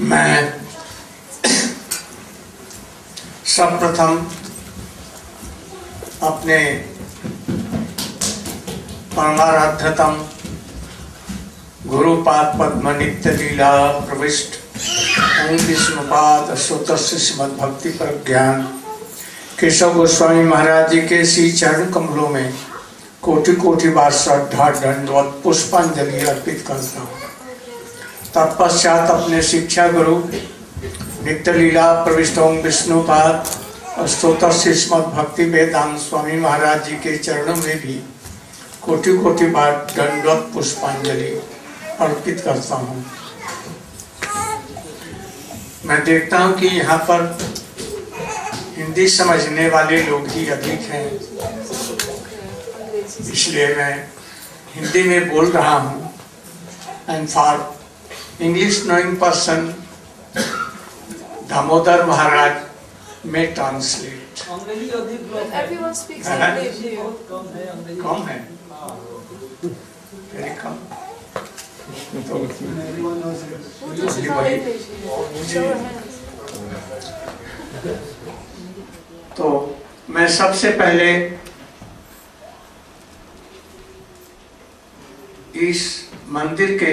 मैं सर्वप्रथम अपने परमाराध्यतम गुरुपाद पद्म नित्य लीला प्रविष्ट ओम विष्णुपाद श्रीमद भक्ति पर ज्ञान। केशव गोस्वामी महाराज जी के श्री चरण कमलों में कोटि कोटि बार श्रद्धा, दंडवत, पुष्पांजलि अर्पित करता हूँ। तत्पश्चात अपने शिक्षा गुरु, नित्य लीला प्रविष्ट ओम विष्णुपाद स्त्रोतर श्रीमद भक्ति वेदांत स्वामी महाराज जी के चरणों में भी कोटि कोटि बार दंडवत पुष्पांजलि अर्पित करता हूँ। मैं देखता हूँ कि यहाँ पर हिंदी समझने वाले लोग ही अधिक हैं। इसलिए मैं हिंदी में बोल रहा हूँ। And for English knowing person Damodar Maharaj में ट्रांसलेट हैं everyone speaks Uh-huh. English here. कम है कम. तो मैं सबसे पहले इस मंदिर के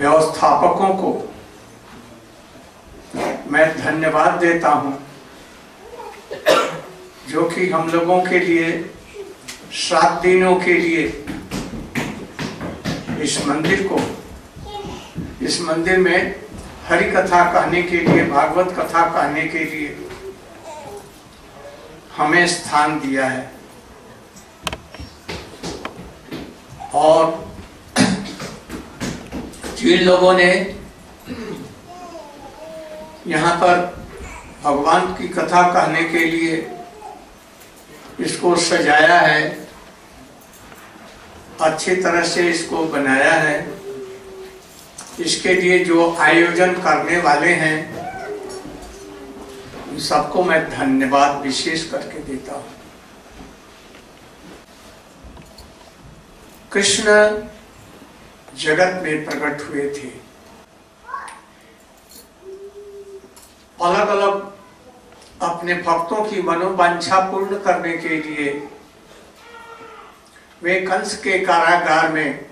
व्यवस्थापकों को मैं धन्यवाद देता हूँ, जो कि हम लोगों के लिए सात दिनों के लिए इस मंदिर को, इस मंदिर में हरि कथा कहने के लिए, भागवत कथा कहने के लिए हमें स्थान दिया है और जिन लोगों ने यहाँ पर भगवान की कथा कहने के लिए इसको सजाया है। अच्छी तरह से इसको बनाया है। इसके लिए जो आयोजन करने वाले हैं सबको मैं धन्यवाद विशेष करके देता हूँ। कृष्ण जगत में प्रकट हुए थे। अलग अलग अपने भक्तों की मनोवांछा पूर्ण करने के लिए वे कंस के कारागार में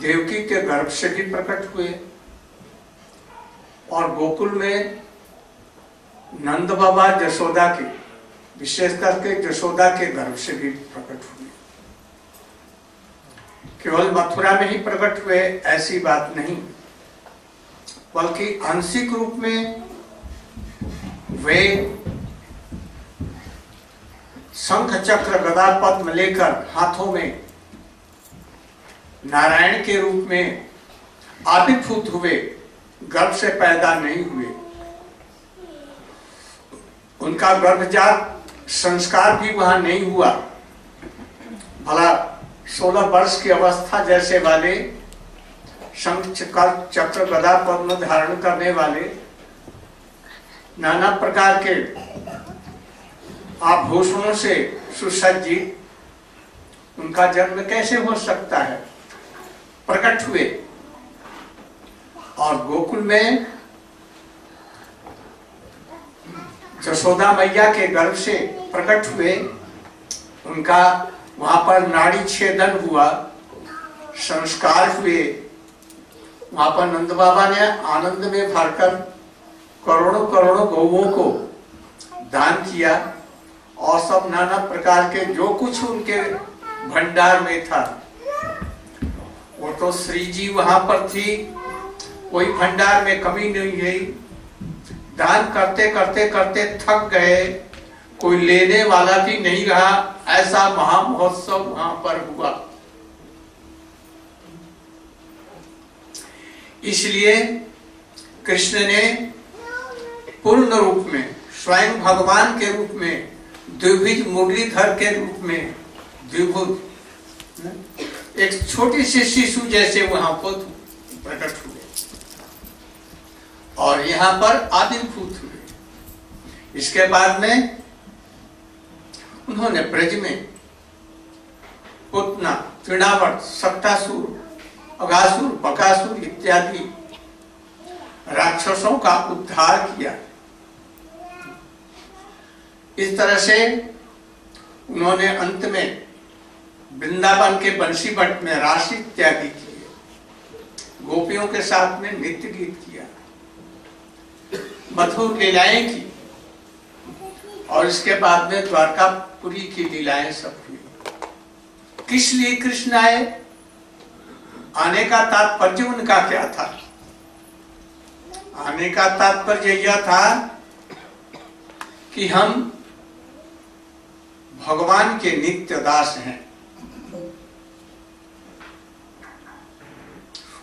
देवकी के गर्भ से भी प्रकट हुए और गोकुल में नंद बाबा जसोदा के, विशेष करके जसोदा के गर्भ से भी प्रकट हुए। केवल मथुरा में ही प्रकट हुए, ऐसी बात नहीं। बल्कि आंशिक रूप में वे शंख चक्र गदा पद्म लेकर हाथों में नारायण के रूप में आविर्भूत हुए, गर्भ से पैदा नहीं हुए। उनका गर्भजात संस्कार भी वहाँ नहीं हुआ। भला सोलह वर्ष की अवस्था जैसे वाले चक्र गदा पद्म धारण करने वाले नाना प्रकार के आभूषणों से सुसज्जित उनका जन्म कैसे हो सकता है? प्रकट हुए। और गोकुल में जसोदा मैया के गर्भ से प्रकट हुए उनका वहाँ पर नाड़ी छेदन हुआ, संस्कार हुए। वहाँ पर नंद बाबा ने आनंद में भरकर करोड़ों करोड़ों गौओं को दान किया और सब नाना प्रकार के जो कुछ उनके भंडार में था, वो तो श्री जी वहाँ पर थी। कोई भंडार में कमी नहीं गई दान करते करते करते थक गए। कोई लेने वाला भी नहीं रहा, ऐसा महामहोत्सव वहाँ पर हुआ। इसलिए कृष्ण ने पूर्ण रूप में, स्वयं भगवान के रूप में द्विभुज मुरलीधर के रूप में, द्विभुज, एक छोटी सी शिशु जैसे वहाँ पर प्रकट हुए। और यहाँ पर आविर्भूत हुए। इसके बाद में उन्होंने ब्रज में उतना तृणावर्त सप्तासुर, अगासुर, बकासुर इत्यादि राक्षसों का उद्धार किया। इस तरह से उन्होंने अंत में वृंदावन के बंसी भट्ट में राशि इत्यादि किए गोपियों के साथ में नृत्य गीत किया। मधुर लीलाएँ की। और इसके बाद में द्वारकापुरी की लीलाएँ सब हुई। किस लिए कृष्ण आए? आने का तात्पर्य उनका क्या था? आने का तात्पर्य यह था कि हम भगवान के नित्य दास हैं।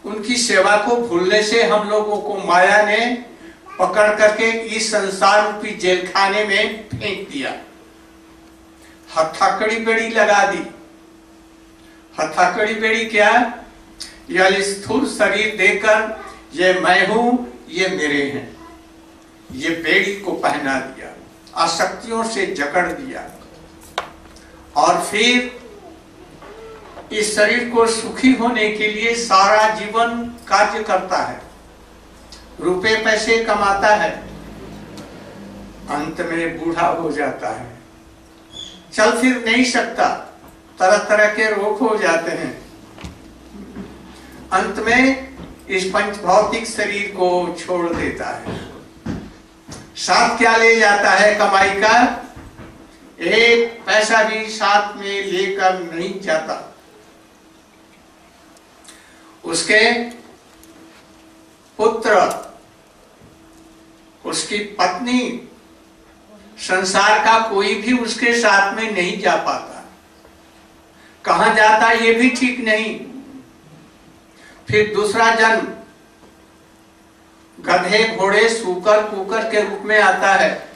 उनकी सेवा को भूलने से हम लोगों को माया ने पकड़ करके इस संसार रूपी जेल खाने में फेंक दिया। हथाकड़ी बेड़ी लगा दी। हथाकड़ी बेड़ी क्या? यह स्थूल शरीर देकर, ये मैं हूँ, ये मेरे हैं। ये बेड़ी को पहना दिया, आसक्तियों से जकड़ दिया। और फिर इस शरीर को सुखी होने के लिए सारा जीवन कार्य करता है। रुपए पैसे कमाता है, अंत में बूढ़ा हो जाता है। चल फिर नहीं सकता तरह तरह के रोग हो जाते हैं। अंत में इस पंच भौतिक शरीर को छोड़ देता है। साथ क्या ले जाता है कमाई का? एक पैसा भी साथ में लेकर नहीं जाता। उसके पुत्र, उसकी पत्नी, संसार का कोई भी उसके साथ में नहीं जा पाता। कहा जाता ये भी ठीक नहीं। फिर दूसरा जन्म, गधे घोड़े सूकर कुकर के रूप में आता है,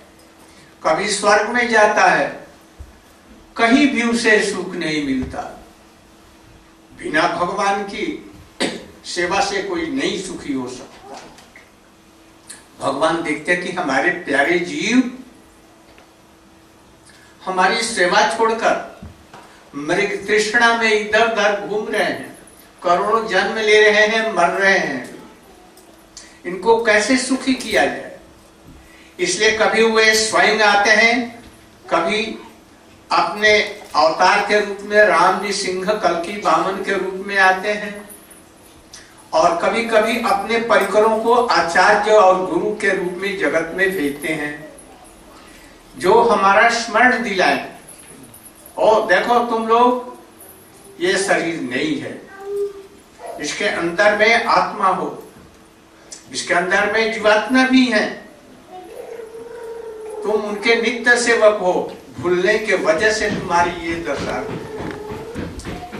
कभी स्वर्ग में जाता है, कहीं भी उसे सुख नहीं मिलता। बिना भगवान की सेवा से कोई नहीं सुखी हो सकता। भगवान देखते कि हमारे प्यारे जीव, हमारी सेवा छोड़कर मृग तृष्णा में इधर उधर घूम रहे हैं, करोड़ों जन्म ले रहे हैं, मर रहे हैं। इनको कैसे सुखी किया जाए? इसलिए कभी वे स्वयं आते हैं, कभी अपने अवतार के रूप में, राम जी सिंह कलकी बामन के रूप में आते हैं। और कभी कभी अपने परिकरों को आचार्य और गुरु के रूप में जगत में भेजते हैं। जो हमारा स्मरण दिलाए। और देखो तुम लोग, ये शरीर नहीं है। इसके अंदर में आत्मा हो। इसके अंदर में जीवात्मा भी है। तुम उनके नित्य सेवक हो। भूलने के वजह से तुम्हारी ये दशा।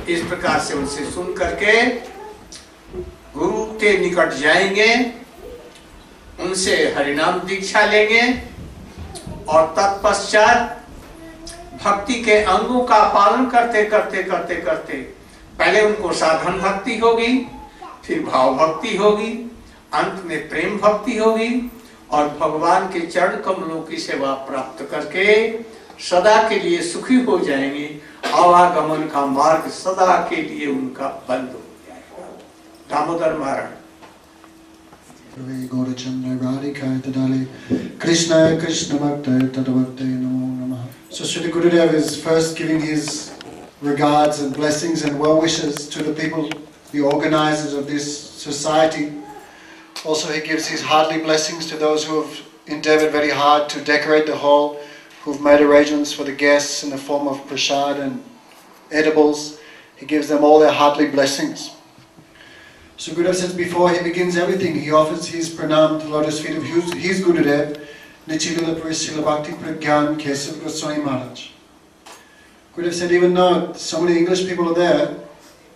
इस प्रकार से उनसे सुन करके गुरु के निकट जाएँगे, उनसे हरिनाम दीक्षा लेंगे और तत्पश्चात भक्ति के अंगों का पालन करते करते करते करते पहले उनको साधन भक्ति होगी, फिर भाव भक्ति होगी, अंत में प्रेम भक्ति होगी और भगवान के चरण कमलों की सेवा प्राप्त करके सदा के लिए सुखी हो जाएँगे। आवागमन का मार्ग सदा के लिए उनका बंद हो Damodar Maharaj. We go to Chandra Radhika Tadali Krishna Krishna Bhakta Tadavakte Namo Namaha. So Sri Gurudev is first giving his regards and blessings and well wishes to the people, the organizers of this society. Also he gives his heartly blessings to those who have endeavored very hard to decorate the hall, who've made arrangements for the guests in the form of prasad and edibles. He gives them all their heartly blessings. So Gurudev says before he begins everything, he offers his pranam to lotus feet of his, his Gurudev, Nichilila Parisila Bhakti Pragyan Kesav Goswami Maharaj. Gurudev said even though so many English people are there,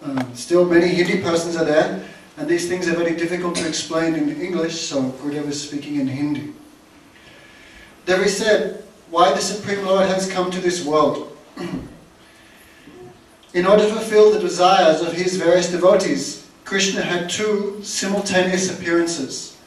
uh, still many Hindi persons are there, and these things are very difficult to explain in English, so Gurudev is speaking in Hindi. There he said, why the Supreme Lord has come to this world. in order to fulfill the desires of his various devotees, Krishna had two simultaneous appearances.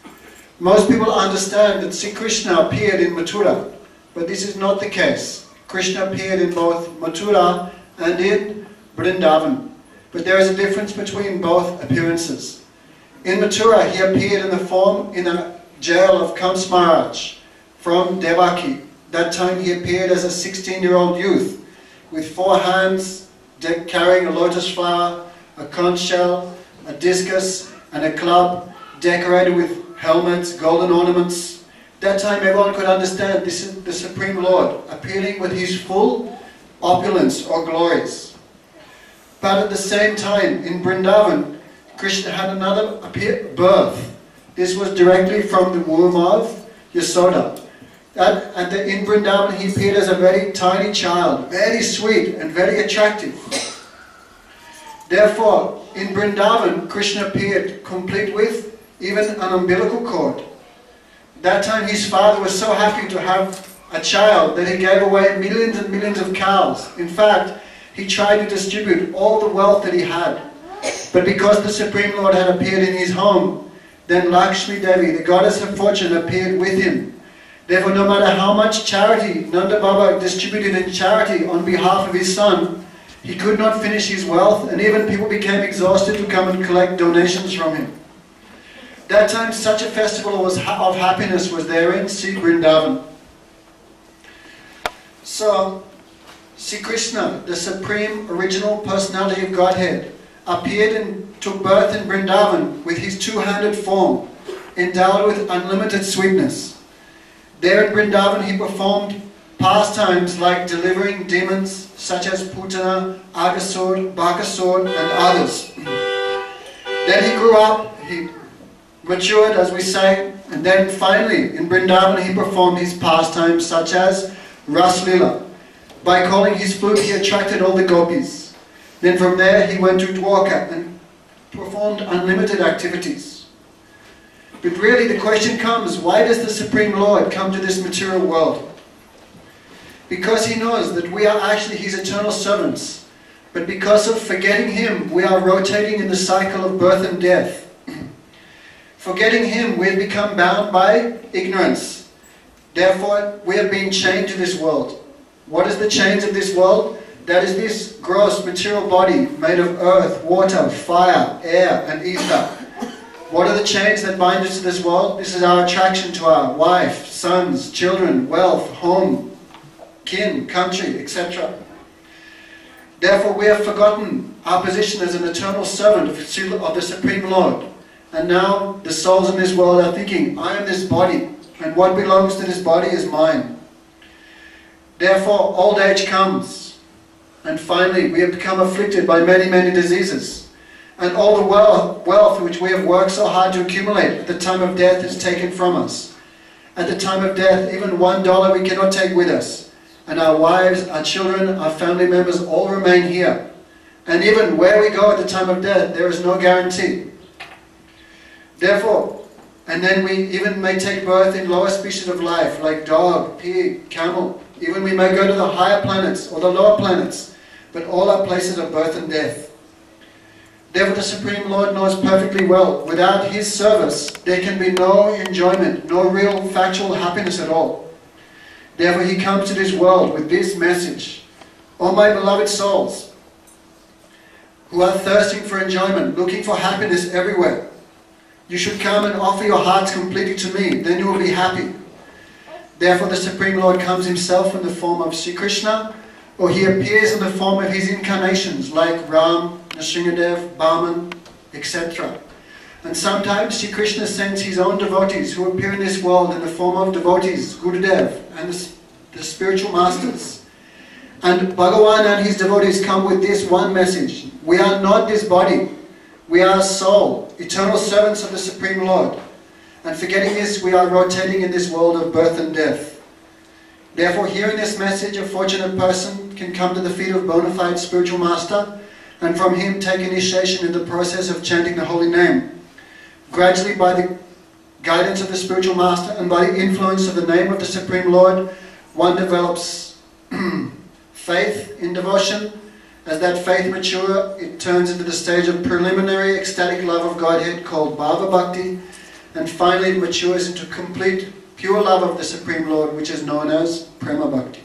Most people understand that Sri Krishna appeared in Mathura, but this is not the case. Krishna appeared in both Mathura and in Vrindavan. but there is a difference between both appearances. In Mathura, he appeared in the form in the jail of Kams Maharaj from Devaki. That time he appeared as a 16-year-old youth with four hands carrying a lotus flower, a conch shell, a discus, and a club decorated with helmets, golden ornaments. That time everyone could understand this is the Supreme Lord appearing with his full opulence or glories. But at the same time, in Vrindavan, Krishna had another birth. This was directly from the womb of Yasoda. At, at the, in Vrindavan, he appeared as a very tiny child, very sweet and very attractive. Therefore, in Vrindavan, Krishna appeared complete with even an umbilical cord. That time, his father was so happy to have a child that he gave away millions and millions of cows. In fact, he tried to distribute all the wealth that he had. But because the Supreme Lord had appeared in his home, then Lakshmi Devi, the goddess of fortune, appeared with him. Therefore, no matter how much charity Nanda Baba distributed in charity on behalf of his son, he could not finish his wealth, and even people became exhausted to come and collect donations from him. That time, such a festival was of happiness was there in Sri Vrindavan. So, Sri Krishna, the supreme original personality of Godhead, appeared and took birth in Vrindavan with his two-handed form, endowed with unlimited sweetness. There in Vrindavan he performed pastimes like delivering demons such as Putana, Agasur, Bakasur and others. Then he grew up, he matured as we say, and then finally in Vrindavan he performed his pastimes such as Ras Lila. By calling his flute he attracted all the gopis. Then from there he went to Dwarka and performed unlimited activities. But really the question comes, why does the Supreme Lord come to this material world? Because he knows that we are actually his eternal servants. But because of forgetting him, we are rotating in the cycle of birth and death. Forgetting him, we have become bound by ignorance. Therefore, we have been chained to this world. What is the chains of this world? That is this gross material body made of earth, water, fire, air, and ether. What are the chains that bind us to this world? This is our attraction to our wife, sons, children, wealth, home, kin, country, etc. Therefore, we have forgotten our position as an eternal servant of the Supreme Lord. And now the souls in this world are thinking, I am this body, and what belongs to this body is mine. Therefore, old age comes, and finally we have become afflicted by many, many diseases. And all the wealth, wealth which we have worked so hard to accumulate at the time of death is taken from us. At the time of death, even one dollar we cannot take with us. And our wives, our children, our family members all remain here. And even where we go at the time of death, there is no guarantee. Therefore, and then we even may take birth in lower species of life, like dog, pig, camel. Even we may go to the higher planets or the lower planets, but all are places of birth and death. Therefore, the Supreme Lord knows perfectly well, without His service, there can be no enjoyment, no real factual happiness at all. Therefore, He comes to this world with this message. O my beloved souls, who are thirsting for enjoyment, looking for happiness everywhere, you should come and offer your hearts completely to me, then you will be happy. Therefore, the Supreme Lord comes Himself in the form of Sri Krishna, or He appears in the form of His incarnations like Ram, Nrsingadev, Barman, etc. And sometimes Sri Krishna sends His own devotees who appear in this world in the form of devotees, Gurudev, and the, the spiritual masters. And Bhagavan and His devotees come with this one message. We are not this body. We are soul, eternal servants of the Supreme Lord. And forgetting this, we are rotating in this world of birth and death. Therefore, hearing this message, a fortunate person can come to the feet of bona fide spiritual master and from him take initiation in the process of chanting the holy name Gradually, by the guidance of the spiritual master and by the influence of the name of the Supreme Lord, one develops faith in devotion. As that faith matures, it turns into the stage of preliminary ecstatic love of Godhead called Bhava Bhakti, and finally it matures into complete pure love of the Supreme Lord, which is known as Prema Bhakti.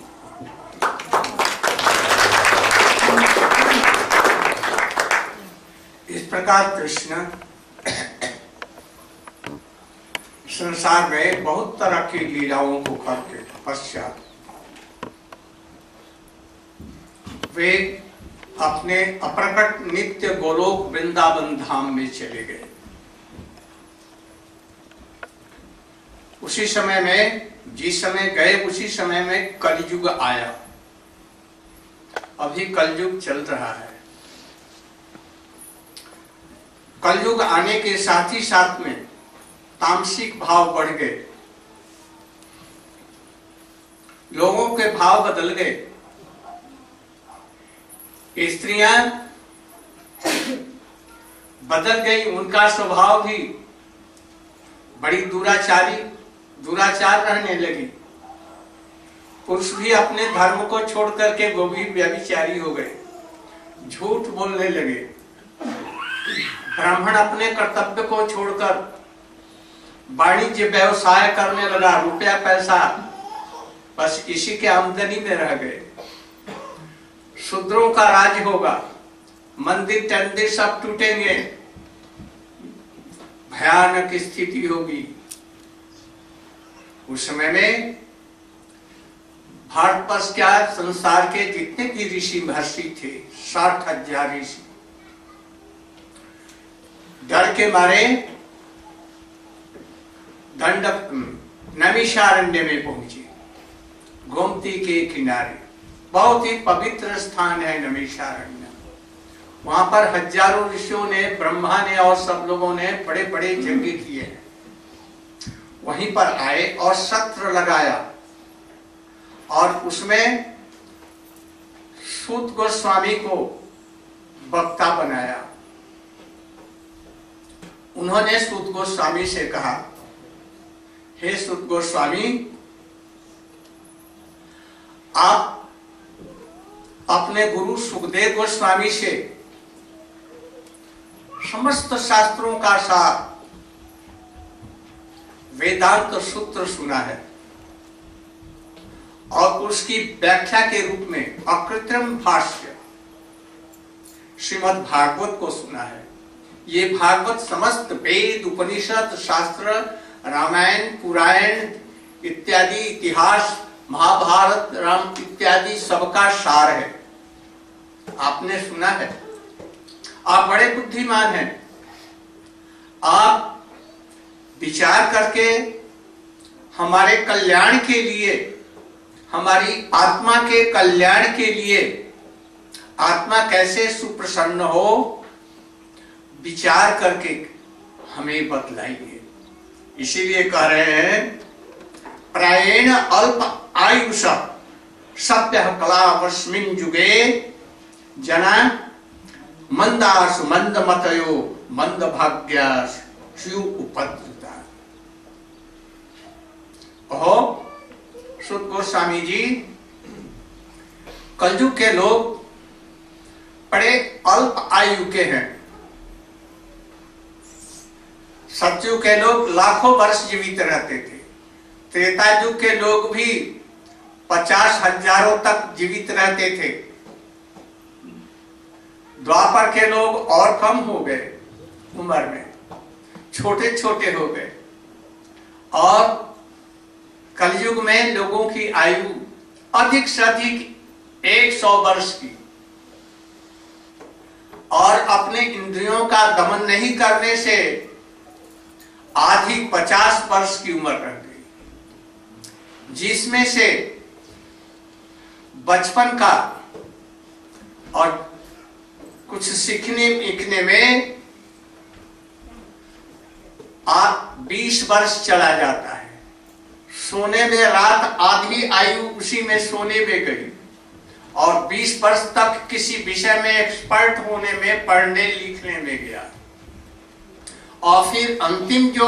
प्रकार कृष्ण संसार में बहुत तरह की लीलाओं को करके पश्चात वे अपने अप्रकट नित्य गोलोक वृंदावन धाम में चले गए। उसी समय में, जिस समय गए, उसी समय में कलयुग आया। अभी कलयुग चल रहा है। कलयुग आने के साथ ही साथ में तामसिक भाव बढ़ गए। लोगों के भाव बदल गए। स्त्रियाँ बदल गई, उनका स्वभाव भी बड़ी दुराचारी, दुराचार रहने लगी। पुरुष भी अपने धर्म को छोड़ वो भी व्यभिचारी हो गए। झूठ बोलने लगे। ब्राह्मण अपने कर्तव्य को छोड़कर वाणिज्य व्यवसाय करने लगा, रुपया पैसा। बस इसी के आमदनी में रह गए। शूद्रों का राज होगा, मंदिर टंदिर सब टूटेंगे। भयानक स्थिति होगी। उस समय में भारत पर क्या संसार के जितने भी ऋषि महर्षि थे, साठ हज़ार ऋषि। डर के मारे दंड नमीशारण्य में पहुँचे। गोमती के किनारे, बहुत ही पवित्र स्थान है नमीशारण्य वहाँ पर हज़ारों ऋषियों ने, ब्रह्मा ने और सब लोगों ने बड़े बड़े यज्ञ किए हैं। वहीं पर आए और सत्र लगाया। और उसमें सूत गोस्वामी को वक्ता बनाया। उन्होंने सूत गोस्वामी से कहा हे सूत गोस्वामी, आप अपने गुरु सुखदेव गोस्वामी से समस्त शास्त्रों का सार वेदांत सूत्र सुना है और उसकी व्याख्या के रूप में अकृत्रिम भाष्य श्रीमद् भागवत को सुना है। ये भागवत समस्त वेद, उपनिषद, शास्त्र रामायण, पुराण इत्यादि इतिहास, महाभारत, राम इत्यादि सबका सार है। आपने सुना है। आप बड़े बुद्धिमान हैं। आप विचार करके हमारे कल्याण के लिए, हमारी आत्मा के कल्याण के लिए आत्मा कैसे सुप्रसन्न हो, विचार करके हमें बतलाइए। इसीलिए कह रहे हैं, प्रायण अल्प आयुष सत्य जुगे जना मंदास मंद मतयो मंद भाग्या उपद्रता ओहो, सुत गोस्वामी जी कलयुग के लोग बड़े अल्प आयु के हैं। सतयुग के लोग लाखों वर्ष जीवित रहते थे। त्रेता युग के लोग भी पचास हज़ारों तक जीवित रहते थे। द्वापर के लोग और कम हो गए उम्र में। छोटे छोटे हो गए। और कलयुग में लोगों की आयु अधिक से अधिक एक सौ वर्ष की और अपने इंद्रियों का दमन नहीं करने से आधी पचास वर्ष की उम्र रह गई। जिसमें से बचपन का और कुछ सीखने सीखने में बीस वर्ष चला जाता है। सोने में रात आधी आयु उसी में सोने में गई। और 20 वर्ष तक किसी विषय में एक्सपर्ट होने में, पढ़ने लिखने में गया। और फिर अंतिम जो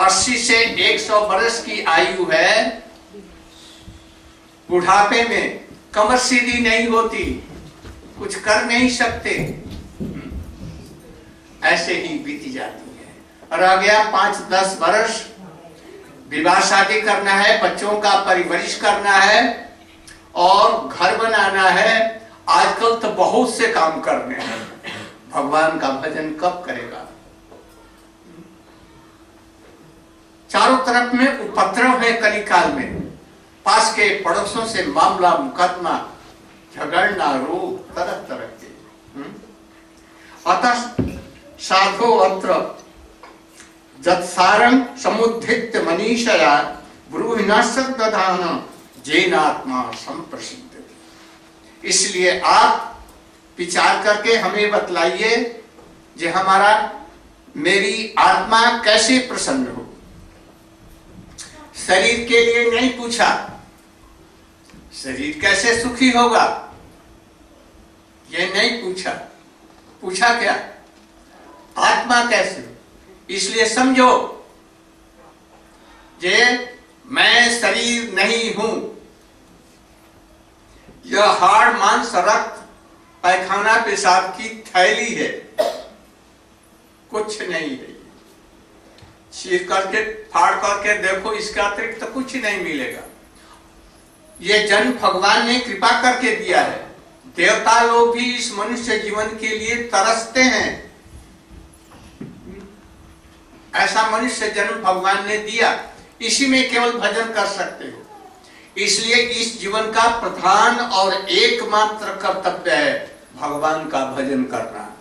80 से 100 वर्ष की आयु है, बुढ़ापे में कमर सीधी नहीं होती, कुछ कर नहीं सकते। ऐसे ही बीती जाती है। रह गया पाँच दस वर्ष विवाह शादी करना है, बच्चों का परिवरिश करना है और घर बनाना है। आजकल तो बहुत से काम करने हैं। भगवान का भजन कब करेगा? चारों तरफ़ में उपद्रव है कलिकाल में। पास के पड़ोसों से मामला, मुकदमा, झगड़ना रोग तरह तरह के। हम्म? अतः साधो अत्र जत्सारं समुद्धित मनीषया ब्रूहिनाशक दधान, जैनात्मा संप्रसिद्ध। इसलिए आप विचार करके हमें बतलाइए जे हमारा मेरी आत्मा कैसे प्रसन्न हो। शरीर के लिए नहीं पूछा। शरीर कैसे सुखी होगा? ये नहीं पूछा। पूछा क्या? आत्मा कैसे? इसलिए समझो जे मैं शरीर नहीं हूँ। यह हाड़, मांस, रक्त, पैखाना, पेशाब की थैली है। कुछ नहीं है। चीर करके, फाड़ करके, देखो इसके अतिरिक्त तो कुछ नहीं मिलेगा। ये जन्म भगवान ने कृपा करके दिया है। देवता लोग भी इस मनुष्य जीवन के लिए तरसते हैं। ऐसा मनुष्य जन्म भगवान ने दिया। इसी में केवल भजन कर सकते हो। इसलिए इस जीवन का प्रधान और एकमात्र कर्तव्य है भगवान का भजन करना।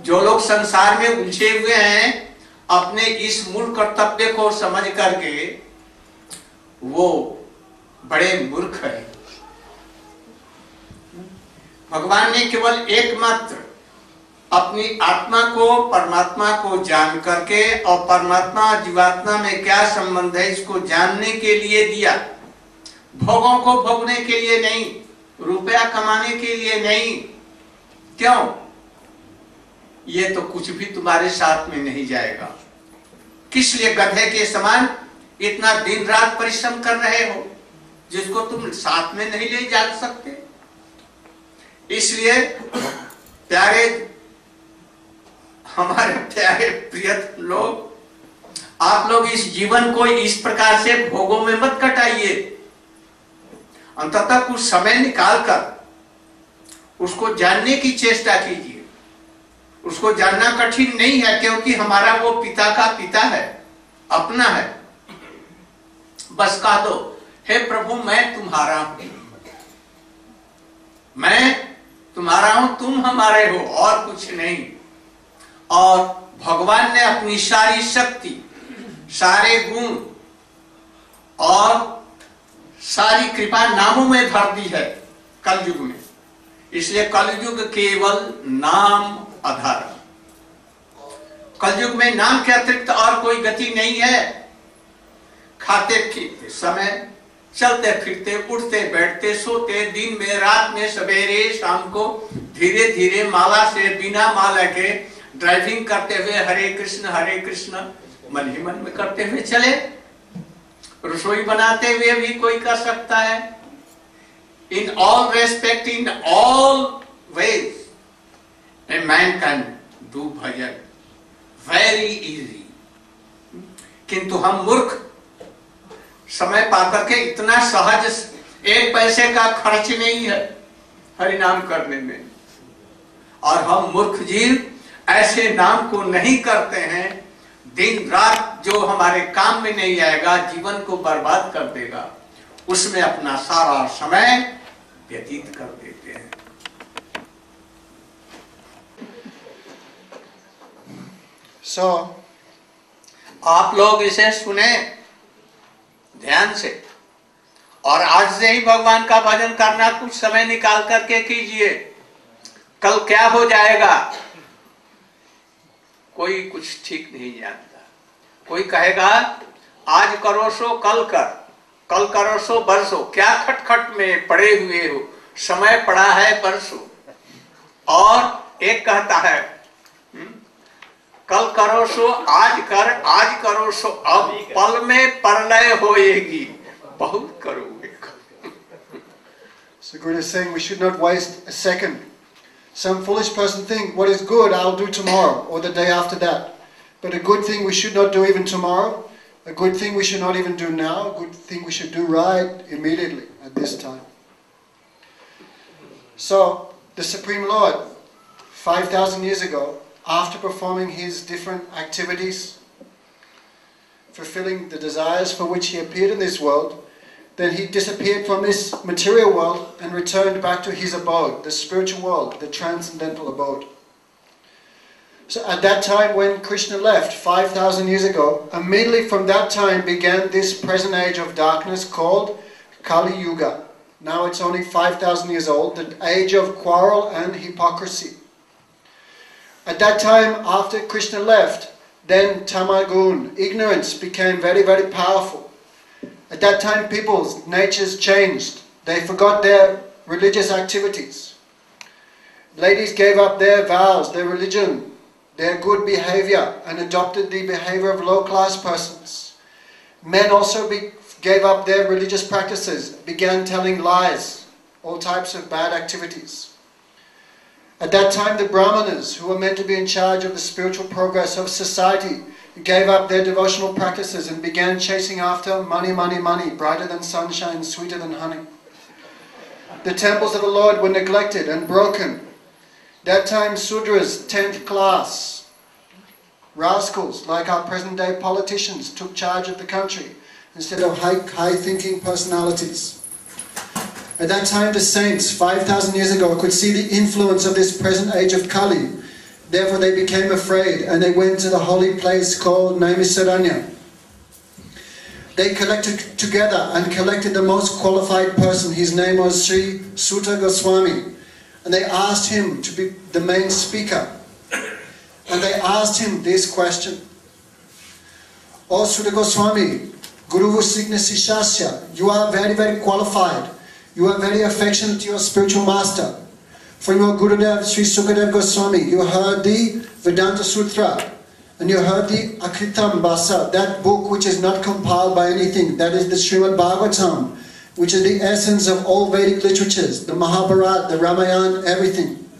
जो लोग संसार में उलझे हुए हैं अपने इस मूल कर्तव्य को समझ करके वो बड़े मूर्ख है। भगवान ने केवल एकमात्र अपनी आत्मा को, परमात्मा को जान करके और परमात्मा जीवात्मा में क्या संबंध है इसको जानने के लिए दिया। भोगों को भोगने के लिए नहीं, रुपया कमाने के लिए नहीं। क्यों? ये तो कुछ भी तुम्हारे साथ में नहीं जाएगा। किस लिए गधे के समान इतना दिन रात परिश्रम कर रहे हो, जिसको तुम साथ में नहीं ले जा सकते? इसलिए, प्यारे, हमारे प्यारे प्रिय लोग, आप लोग इस जीवन को इस प्रकार से भोगों में मत कटाइए। अंततः कुछ समय निकालकर उसको जानने की चेष्टा कीजिए। उसको जानना कठिन नहीं है, क्योंकि हमारा वो पिता का पिता है, अपना है। बस कह दो, हे प्रभु, मैं तुम्हारा हूँ। मैं तुम्हारा हूँ, तुम हमारे हो, और कुछ नहीं। और भगवान ने अपनी सारी शक्ति, सारे गुण, और सारी कृपा नामों में भर दी है कलयुग में। इसलिए कलयुग केवल नाम आधार। कलयुग में नाम के अतिरिक्त और कोई गति नहीं है। खाते पीते समय, चलते फिरते, उठते बैठते, सोते दिन में, रात में, सवेरे, शाम को धीरे धीरे माला से बिना माला के ड्राइविंग करते हुए हरे कृष्ण हरे कृष्ण, मन ही मन में करते हुए चले। रसोई बनाते हुए भी कोई कर सकता है। In all respect in all ways a man can do bhajan very easy किंतु हम मूर्ख समय पाकर के इतना सहज एक पैसे का खर्च नहीं है हरिनाम करने में। और हम मूर्ख जीव ऐसे नाम को नहीं करते हैं। दिन रात जो हमारे काम में नहीं आएगा, जीवन को बर्बाद कर देगा। उसमें अपना सारा समय व्यतीत कर देते हैं So, आप लोग इसे सुने ध्यान से। और आज से ही भगवान का भजन करना कुछ समय निकाल करके कीजिए। कल क्या हो जाएगा? कोई कुछ ठीक नहीं जानता। कोई कहेगा आज करो सो कल कर। कल करो सो बरसो। क्या खटखट में पड़े हुए हो? समय पड़ा है बरसो। और एक कहता है कल करो सो आज कर आज करो सो अब पल में परलय होएगी बहुत करोगे so Guru is saying we should not waste a second. Some foolish person think, what is good, I'll do tomorrow or the day after that. But a good thing we should not do even tomorrow. A good thing we should not even do now. A good thing we should do right immediately at this time. So, the Supreme Lord 5,000 years ago, after performing his different activities, fulfilling the desires for which he appeared in this world, then he disappeared from this material world and returned back to his abode, the spiritual world, the transcendental abode. So at that time when Krishna left, 5,000 years ago, immediately from that time began this present age of darkness called Kali Yuga. Now it's only 5,000 years old, the age of quarrel and hypocrisy. At that time, after Krishna left, then tamagun, ignorance, became very, very powerful. At that time, people's natures changed. They forgot their religious activities. Ladies gave up their vows, their religion, their good behavior, and adopted the behavior of low class persons. Men also be, gave up their religious practices, began telling lies, all types of bad activities. At that time, the Brahmanas, who were meant to be in charge of the spiritual progress of society, gave up their devotional practices and began chasing after money, money, money, brighter than sunshine, sweeter than honey. The temples of the Lord were neglected and broken. That time, Sudras, 10th class, rascals like our present day politicians, took charge of the country instead of high, high thinking personalities. At that time, the saints, 5,000 years ago, could see the influence of this present age of Kali. Therefore, they became afraid and they went to the holy place called Naimisaranya. They collected together and collected the most qualified person. His name was Sri Suta Goswami. And they asked him to be the main speaker. And they asked him this question. O Suta Goswami, Guru Signa you are very, very qualified. You are very affectionate to your spiritual master. From your Gurudev Sri Sukadev Goswami, you heard the Vedanta Sutra and you heard the Akritam Basa, that book which is not compiled by anything, that is the Srimad Bhagavatam, which is the essence of all Vedic literatures, the Mahabharata, the Ramayana, everything.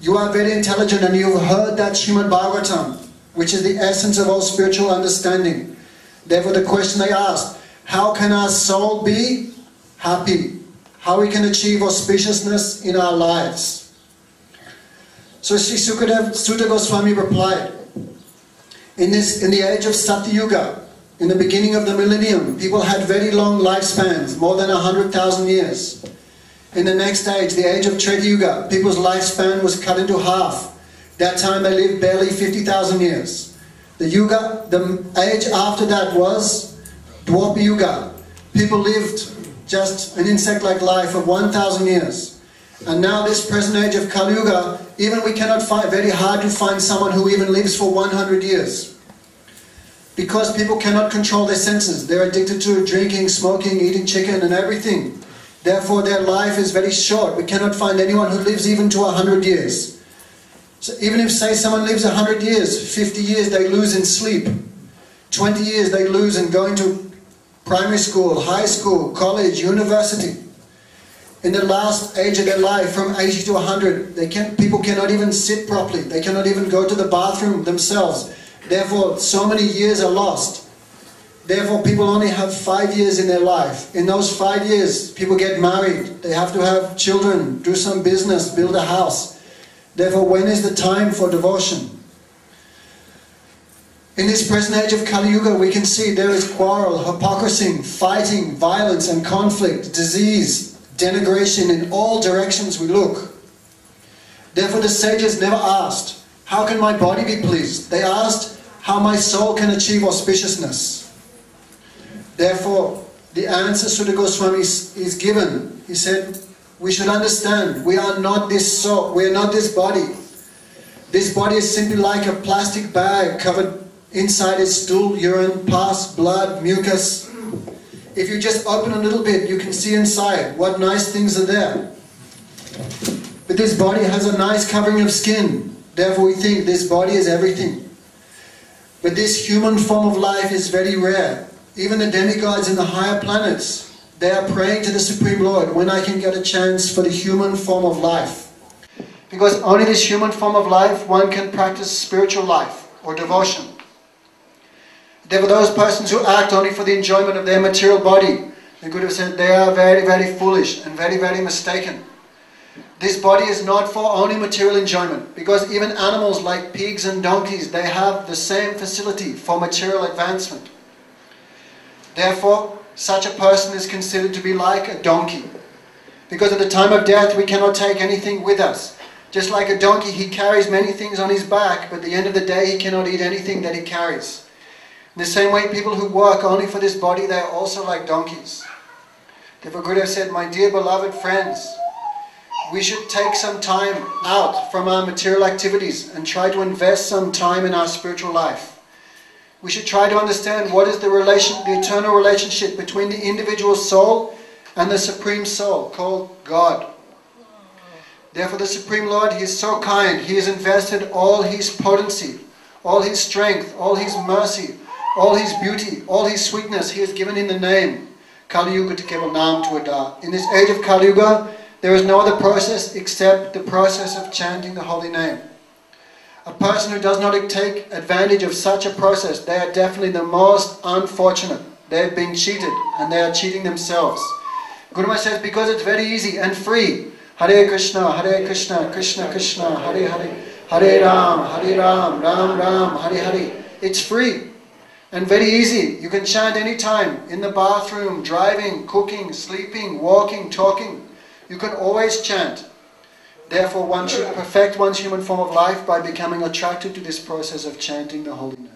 You are very intelligent and you've heard that Srimad Bhagavatam, which is the essence of all spiritual understanding. Therefore the question they asked, how can our soul be happy? How we can achieve auspiciousness in our lives. So Sri Sukadev Suta Goswami replied, in, this, in the age of Satyuga, in the beginning of the millennium, people had very long lifespans, more than 100,000 years. In the next age, the age of Treta Yuga, people's lifespan was cut into half. That time they lived barely 50,000 years. The Yuga, the age after that was Dwapara Yuga. People lived just an insect-like life of 1,000 years. And now this present age of Kali Yuga, even we cannot find, very hard to find someone who even lives for 100 years. Because people cannot control their senses. They're addicted to drinking, smoking, eating chicken and everything. Therefore their life is very short. We cannot find anyone who lives even to 100 years. So even if say someone lives 100 years, 50 years they lose in sleep. 20 years they lose in going to primary school, high school, college, university. In the last age of their life, from 80 to 100, they can, people cannot even sit properly. They cannot even go to the bathroom themselves. Therefore, so many years are lost. Therefore, people only have five years in their life. In those five years, people get married. They have to have children, do some business, build a house. Therefore, when is the time for devotion? In this present age of Kali Yuga, we can see there is quarrel, hypocrisy, fighting, violence and conflict, disease, denigration in all directions we look. Therefore the sages never asked, how can my body be pleased? They asked, how my soul can achieve auspiciousness. Therefore, the answer Suta Goswami is given. He said, we should understand, we are not this soul, we are not this body. This body is simply like a plastic bag covered Inside is stool, urine, pus, blood, mucus. If you just open a little bit, you can see inside what nice things are there. But this body has a nice covering of skin. Therefore we think this body is everything. But this human form of life is very rare. Even the demigods in the higher planets, they are praying to the Supreme Lord when I can get a chance for the human form of life. Because only this human form of life one can practice spiritual life or devotion. There were those persons who act only for the enjoyment of their material body. The Guru said they are very, very foolish and very, very mistaken. This body is not for only material enjoyment because even animals like pigs and donkeys they have the same facility for material advancement. Therefore, such a person is considered to be like a donkey. Because at the time of death we cannot take anything with us. Just like a donkey, he carries many things on his back, but at the end of the day he cannot eat anything that he carries. In the same way, people who work only for this body, they are also like donkeys. Therefore, said, My dear beloved friends, we should take some time out from our material activities and try to invest some time in our spiritual life. We should try to understand what is the relation, the eternal relationship between the individual soul and the Supreme Soul called God. Therefore, the Supreme Lord, He is so kind. He has invested all His potency, all His strength, all His mercy, all His beauty, all His sweetness. He has given in the name Kali Yuga to Keval Nam to Ada. In this age of Kali Yuga, there is no other process except the process of chanting the holy name. A person who does not take advantage of such a process, they are definitely the most unfortunate. They have been cheated and they are cheating themselves. Guru says because it's very easy and free. Hare Krishna, Hare Krishna, Krishna Krishna, Hare Hare, Hare Ram, Hare Ram, Ram Ram, Hare Hare. It's free and very easy. You can chant anytime in the bathroom, driving, cooking, sleeping, walking, talking. You can always chant. Therefore, one should perfect one's human form of life by becoming attracted to this process of chanting the holy name.